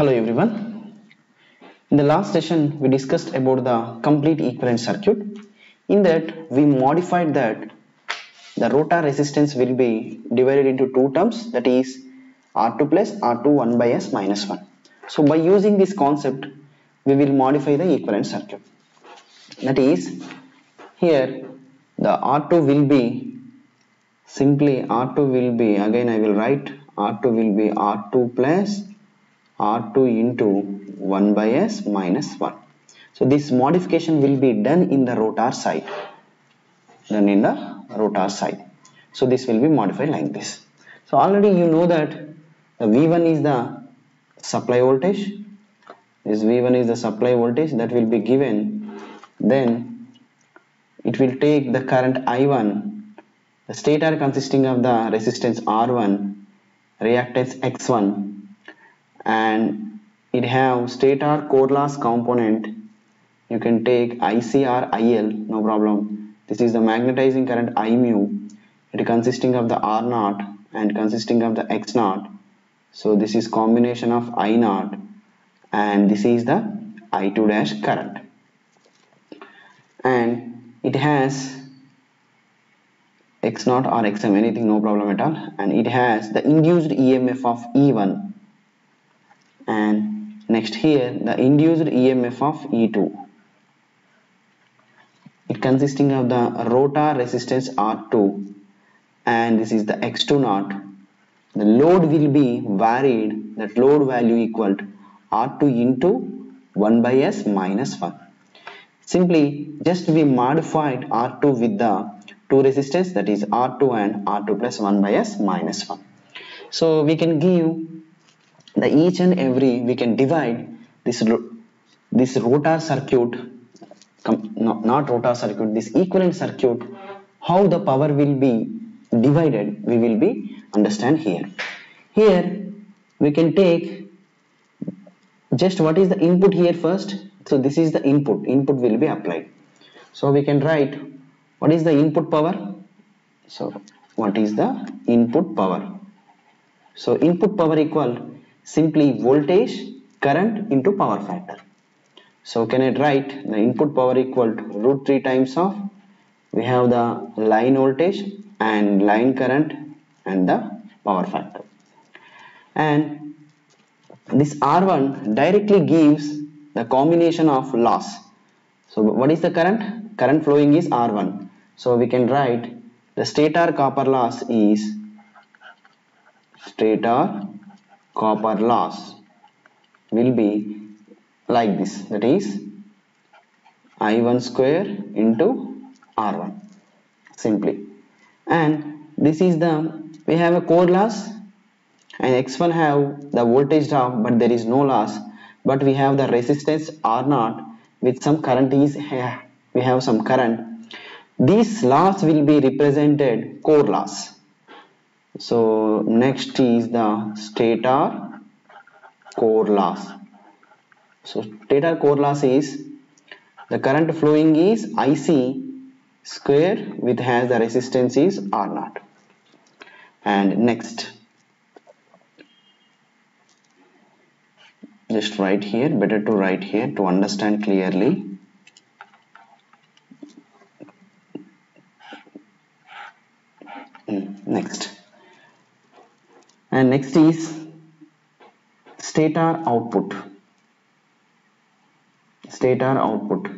Hello everyone. In the last session we discussed about the complete equivalent circuit. In that we modified that the rotor resistance will be divided into two terms that is R2 plus R2 1 by S minus 1. So by using this concept we will modify the equivalent circuit. That is here the R2 will be simply R2 will be again I will write R2 will be R2 plus R2 into 1 by S minus 1. So this modification will be done in the rotor side. Done in the rotor side. So this will be modified like this. So already you know that the V1 is the supply voltage. This V1 is the supply voltage that will be given. Then it will take the current I1. The stator consisting of the resistance R1, reactance X1 and it have stator core loss component. You can take IC or IL no problem. This is the magnetizing current I mu. It consisting of the R naught and consisting of the X naught. So this is combination of I naught and this is the I2 dash current. And it has X naught or XM anything no problem at all. And it has the induced EMF of E1 and next here the induced EMF of E2 it consisting of the rotor resistance R2 and this is the X2 naught. The load will be varied. That load value equal to R2 into 1 by S minus 1 simply just we modified R2 with the two resistance. That is R2 and R2 plus 1 by S minus 1 so we can give the each and every we can divide this this rotor circuit no, not rotor circuit this equivalent circuit how the power will be divided we will be understand here. Here we can take just what is the input here first. So this is the input input will be applied. So we can write what is the input power? So what is the input power? So input power equal simply voltage current into power factor. So can I write the input power equal to root 3 times of? We have the line voltage and line current and the power factor. And this R1 directly gives the combination of loss. So what is the current? Current flowing is R1 so we can write the stator copper loss is stator copper loss will be like this. That is I1 square into R1 simply. And this is the we have a core loss and X1 have the voltage drop but there is no loss. But we have the resistance R0 with some current is here. We have some current. This loss will be represented core loss so next is the stator core loss. So stator core loss is the current flowing is IC square with has the resistance is R0 and next just write here better to write here to understand clearly next and next is stator output. Stator output.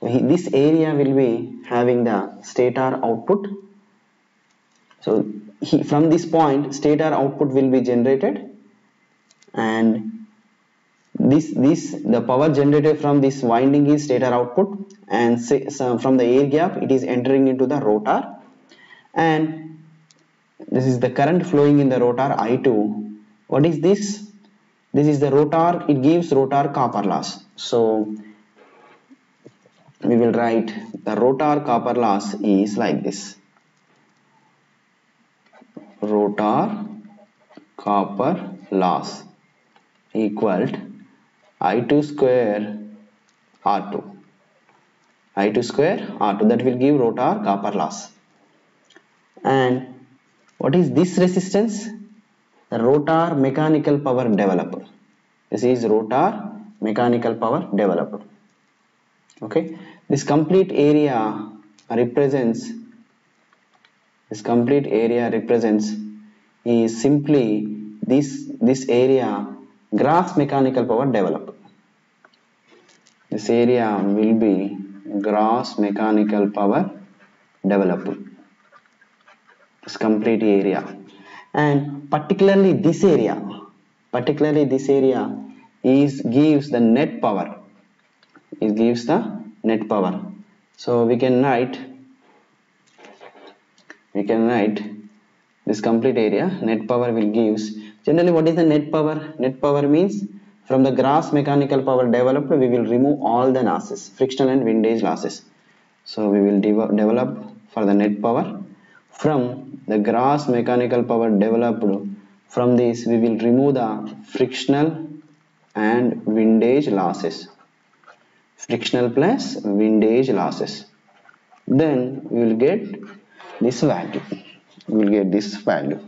So he, this area will be having the stator output. So he, from this point stator output will be generated. And this this the power generated from this winding is stator output. And say, so from the air gap it is entering into the rotor. And this is the current flowing in the rotor I2 what is this? This is the rotor it gives rotor copper loss. So we will write the rotor copper loss is like this. Rotor copper loss equal I2 square R2 I2 square R2 that will give rotor copper loss. And what is this resistance? The rotor mechanical power developer. This is rotor mechanical power developer. Okay? This complete area represents this complete area represents is simply this this area gross mechanical power developed this area will be gross mechanical power developed this complete area. And particularly this area particularly this area is gives the net power. It gives the net power. So we can write we can write this complete area net power will gives. Generally what is the net power? Net power means from the gross mechanical power developed we will remove all the losses frictional and windage losses. So we will de develop for the net power from the gross mechanical power developed from this we will remove the frictional and windage losses. Frictional plus windage losses. Then we will get this value. We will get this value.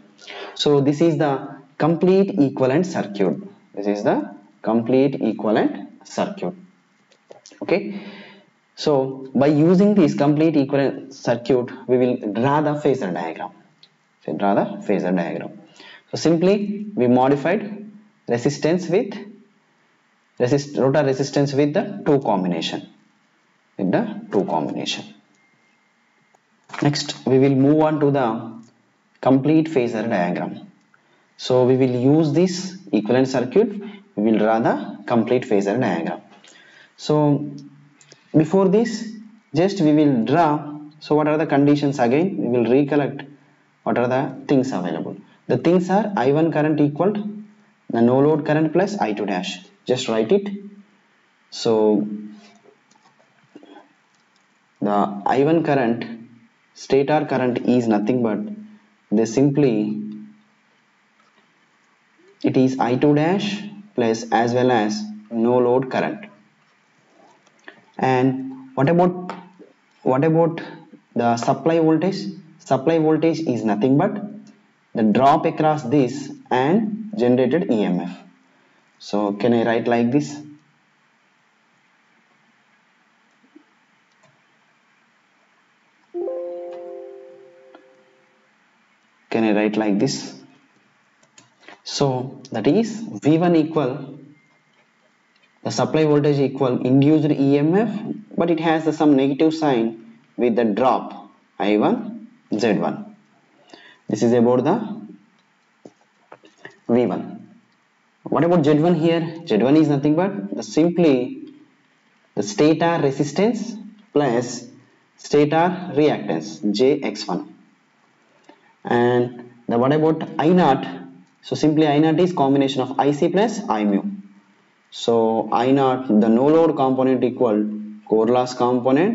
So this is the complete equivalent circuit. This is the complete equivalent circuit. Okay so by using this complete equivalent circuit we will draw the phasor diagram. So draw the phasor diagram. So simply we modified resistance with resist rotor resistance with the 2 combination. With the 2 combination. Next we will move on to the complete phasor diagram. So we will use this equivalent circuit. We will draw the complete phasor diagram. So before this just we will draw. So what are the conditions again? We will recollect what are the things available. The things are i1 current equal the no load current plus i2 dash. Just write it. So the i1 current stator current is nothing but they simply it is i2 dash plus as well as no load current and what about what about the supply voltage? Supply voltage is nothing but the drop across this and generated EMF so can I write like this? Can I write like this? So that is V1 equal the supply voltage equal induced EMF but it has some negative sign with the drop I1 Z1 this is about the V1 what about Z1 here? Z1 is nothing but the simply the stator resistance plus stator reactance JX1 and the what about I0 so simply I0 is combination of IC plus I mu so I0 the no load component equal core loss component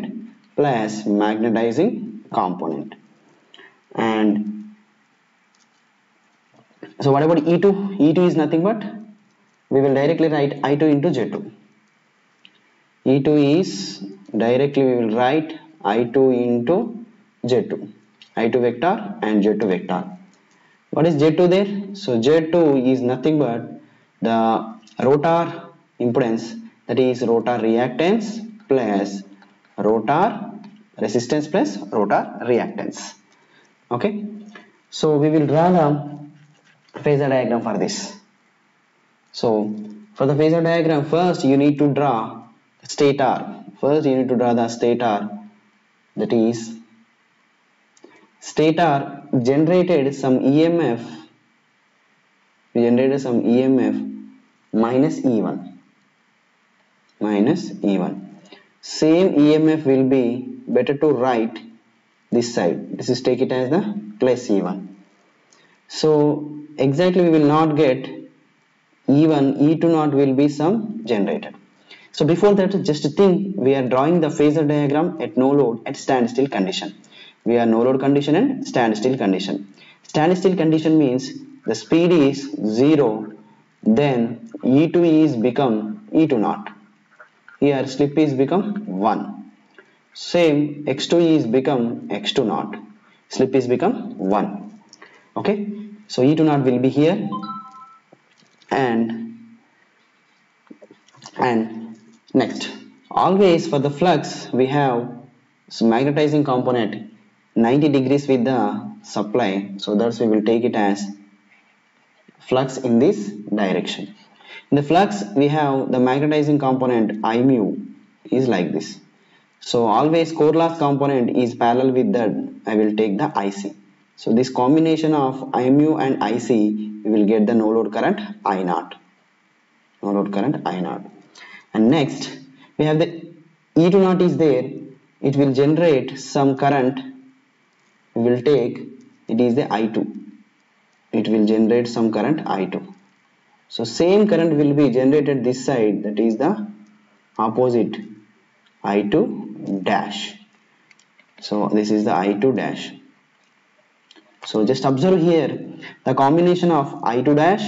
plus magnetizing component and so what about E2 E2 is nothing but we will directly write I2 into Z2. E2 is directly we will write I2 into Z2. I2 vector and Z2 vector what is Z2 there so Z2 is nothing but the rotor impedance that is rotor reactance plus rotor resistance plus rotor reactance. Okay? So we will draw the phasor diagram for this. So for the phasor diagram first you need to draw stator. First you need to draw the stator. That is stator generated some EMF generated some EMF minus E1 minus E1 same EMF will be better to write this side. This is take it as the plus E1 so exactly we will not get E1 E2 not will be some generated. So before that just think we are drawing the phasor diagram at no load at standstill condition. We are no load condition and standstill condition. Standstill condition means the speed is 0 then E2 is become E2 naught here slip is become 1 same x2 is become x2 naught. Slip is become 1 okay? So E2 naught will be here. And and next. Always for the flux we have so magnetizing component 90 degrees with the supply. So thus we will take it as flux in this direction in the flux we have the magnetizing component I mu is like this. So always core loss component is parallel with that. I will take the IC so this combination of I mu and IC we will get the no load current I naught. No load current I naught. And next we have the E2 naught is there. It will generate some current. We will take it is the I2 it will generate some current I2 so same current will be generated this side that is the opposite I2 dash. So this is the I2 dash. So just observe here the combination of I2 dash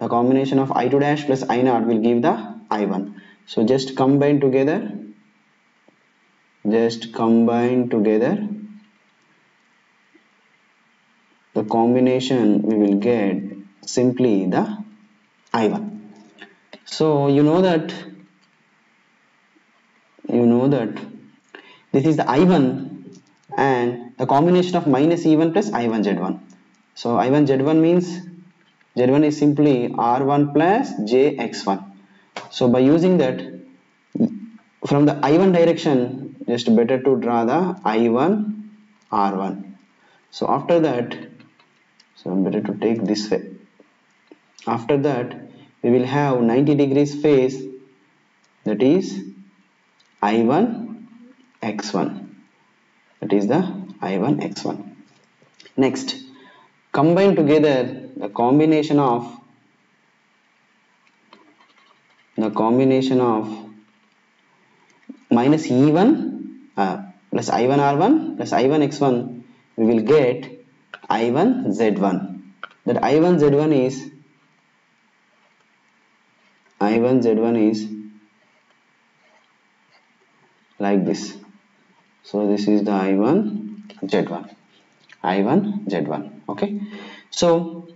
the combination of I2 dash plus I0 will give the I1 so just combine together just combine together. The combination we will get simply the I1 so you know that you know that this is the I1 and the combination of minus E1 plus I1 Z1 so I1 Z1 means Z1 is simply R1 plus JX1 so by using that from the I1 direction just better to draw the I1 R1 so after that so I'm better to take this way. After that we will have 90 degrees phase that is I1 X1 that is the I1 X1 next combine together the combination of the combination of minus E1 uh, plus I1 R1 plus I1 X1 we will get I1 Z1 that I1 Z1 is I1 Z1 is like this. So this is the I1 Z1 I1 Z1 okay? So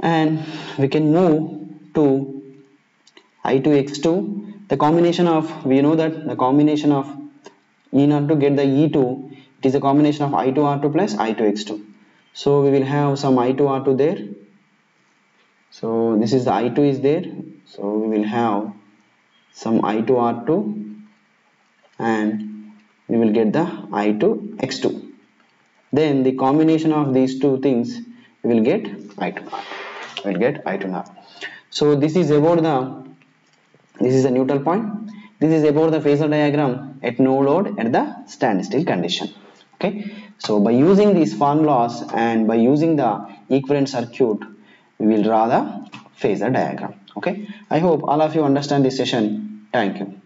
and we can move to I2 X2 the combination of we know that the combination of E0 to get the E2 it is a combination of I2 R2 plus I2 X2 so we will have some I2 R2 there so this is the I2 is there. So we will have some I2 R2 and we will get the I2 X2 then the combination of these two things we will get I2 R we will get I2 R so this is about the this is a neutral point. This is about the phasor diagram at no load at the standstill condition. Okay? So by using these formulas and by using the equivalent circuit we will draw the phasor diagram. Okay? I hope all of you understand this session. Thank you